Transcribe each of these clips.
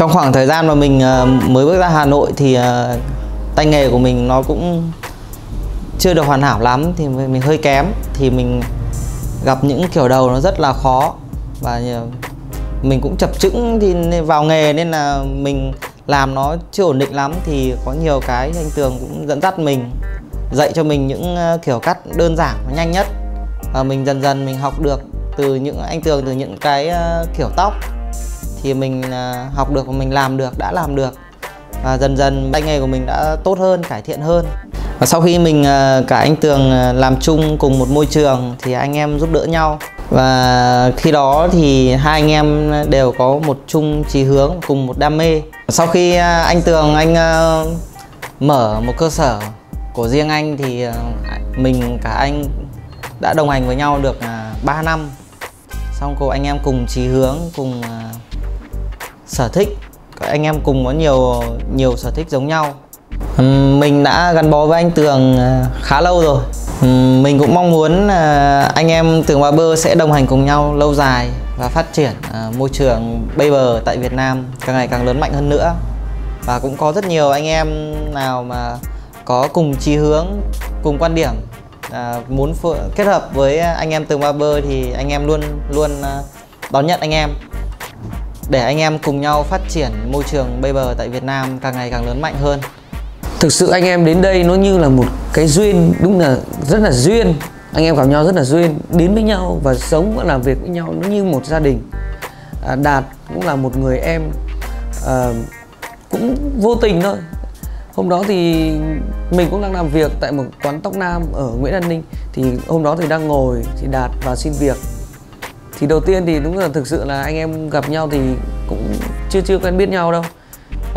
trong khoảng thời gian mà mình ờ, mới bước ra Hà Nội thì ờ, tay nghề của mình nó cũng chưa được hoàn hảo lắm, thì mình hơi kém. Thì mình gặp những kiểu đầu nó rất là khó và ờ, mình cũng chập chững thì vào nghề nên là mình làm nó chưa ổn định lắm. Thì có nhiều cái anh Tường cũng dẫn dắt mình, dạy cho mình những kiểu cắt đơn giản và nhanh nhất. Và mình dần dần mình học được từ những, anh Tường từ những cái kiểu tóc thì mình à, học được và mình làm được, đã làm được. Và dần dần tay nghề của mình đã tốt hơn, cải thiện hơn. Và sau khi mình à, cả anh Tường à, làm chung cùng một môi trường thì anh em giúp đỡ nhau. Và khi đó thì hai anh em đều có một chung chí hướng cùng một đam mê. Sau khi anh Tường, anh mở một cơ sở của riêng anh thì mình cả anh đã đồng hành với nhau được 3 năm. Xong cô anh em cùng chí hướng, cùng sở thích. Các anh em cùng có nhiều nhiều sở thích giống nhau. Mình đã gắn bó với anh Tường à, khá lâu rồi. Mình cũng mong muốn à, anh em Tường và Bơ sẽ đồng hành cùng nhau lâu dài và phát triển à, môi trường bay bờ tại Việt Nam càng ngày càng lớn mạnh hơn nữa. Và cũng có rất nhiều anh em nào mà có cùng chí hướng, cùng quan điểm muốn kết hợp với anh em Tường Barber thì anh em luôn luôn đón nhận anh em để anh em cùng nhau phát triển môi trường bay bờ tại Việt Nam càng ngày càng lớn mạnh hơn. Thực sự anh em đến đây nó như là một cái duyên đúng là rất là duyên. Anh em gặp nhau rất là duyên đến với nhau và sống và làm việc với nhau nó như một gia đình. À, đạt cũng là một người em à, cũng vô tình thôi. Hôm đó thì mình cũng đang làm việc tại một quán tóc nam ở Nguyễn An Ninh. Thì hôm đó thì đang ngồi thì đạt vào xin việc. Thì đầu tiên thì đúng là thực sự là anh em gặp nhau thì cũng chưa chưa quen biết nhau đâu.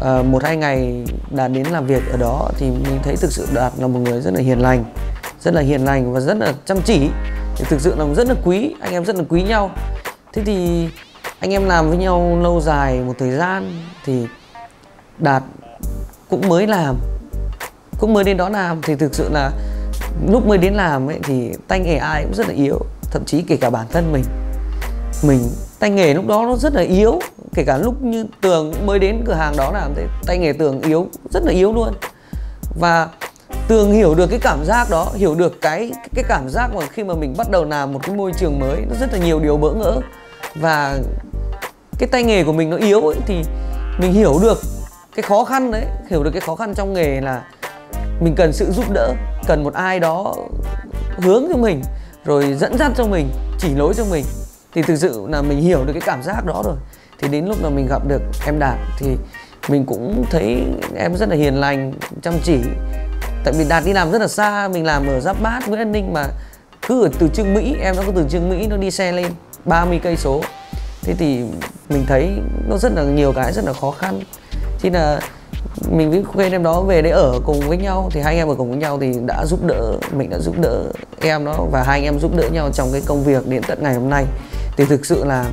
À, một hai ngày đạt đến làm việc ở đó thì mình thấy thực sự đạt là một người rất là hiền lành rất là hiền lành và rất là chăm chỉ. Thì thực sự là rất là quý anh em rất là quý nhau. Thế thì anh em làm với nhau lâu dài một thời gian thì đạt cũng mới làm cũng mới đến đó làm. Thì thực sự là lúc mới đến làm ấy thì tay nghề ai cũng rất là yếu thậm chí kể cả bản thân mình. Mình tay nghề lúc đó nó rất là yếu, kể cả lúc như tường mới đến cửa hàng đó làm thế tay nghề tường yếu, rất là yếu luôn. Và tường hiểu được cái cảm giác đó, hiểu được cái cái cảm giác mà khi mà mình bắt đầu làm một cái môi trường mới, nó rất là nhiều điều bỡ ngỡ. Và cái tay nghề của mình nó yếu ấy, thì mình hiểu được cái khó khăn đấy, hiểu được cái khó khăn trong nghề là mình cần sự giúp đỡ, cần một ai đó hướng cho mình, rồi dẫn dắt cho mình, chỉ lối cho mình thì thực sự là mình hiểu được cái cảm giác đó rồi. Thì đến lúc mà mình gặp được em đạt thì mình cũng thấy em rất là hiền lành, chăm chỉ. Tại vì đạt đi làm rất là xa, mình làm ở giáp bát với an ninh mà cứ ở từ trương mỹ, em nó có từ trương mỹ nó đi xe lên 30 cây số. Thế thì mình thấy nó rất là nhiều cái rất là khó khăn. Thế là mình với khuyên em đó về đấy ở cùng với nhau, thì hai anh em ở cùng với nhau thì đã giúp đỡ, mình đã giúp đỡ em đó và hai anh em giúp đỡ nhau trong cái công việc đến tận ngày hôm nay thì thực sự là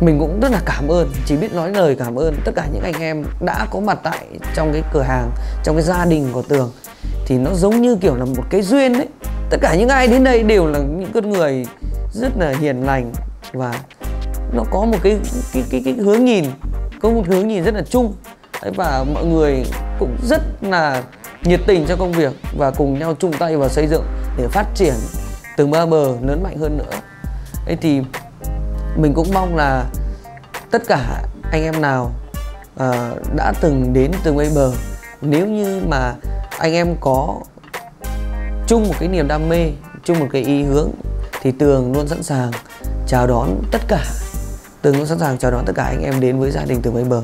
mình cũng rất là cảm ơn chỉ biết nói lời cảm ơn tất cả những anh em đã có mặt tại trong cái cửa hàng trong cái gia đình của tường. Thì nó giống như kiểu là một cái duyên đấy tất cả những ai đến đây đều là những con người rất là hiền lành và nó có một cái cái cái, cái hướng nhìn có một hướng nhìn rất là chung. Và mọi người cũng rất là nhiệt tình cho công việc và cùng nhau chung tay vào xây dựng để phát triển từng ba bờ lớn mạnh hơn nữa. Thế thì mình cũng mong là tất cả anh em nào uh, đã từng đến từng bây bờ nếu như mà anh em có chung một cái niềm đam mê chung một cái ý hướng thì tường luôn sẵn sàng chào đón tất cả tường luôn sẵn sàng chào đón tất cả anh em đến với gia đình tường bây bờ.